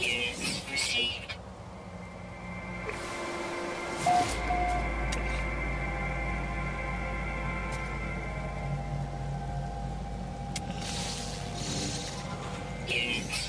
Units received. Units